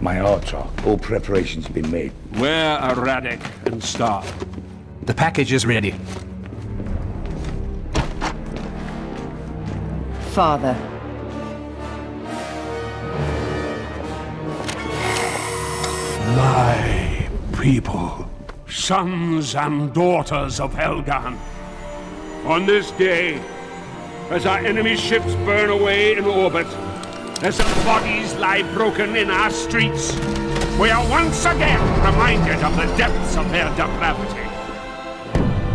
My Autarch. All preparations have been made. Where are Radec and Stahl? The package is ready. Father. My people. Sons and daughters of Helghan. On this day, as our enemy ships burn away in orbit, as our bodies lie broken in our streets, we are once again reminded of the depths of their depravity.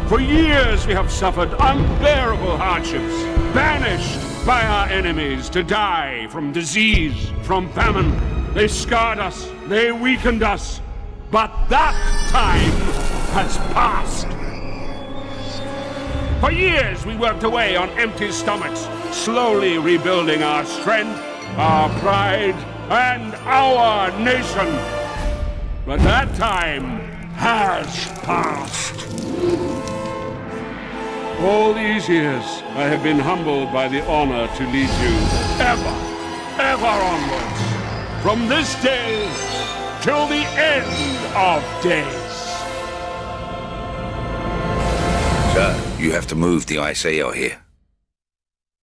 For years we have suffered unbearable hardships, banished by our enemies to die from disease, from famine. They scarred us, they weakened us, but that time has passed. For years we worked away on empty stomachs, slowly rebuilding our strength, our pride, and our nation. But that time has passed. All these years, I have been humbled by the honor to lead you ever, ever onwards. From this day till the end of days. Sir, you have to move the ICL here.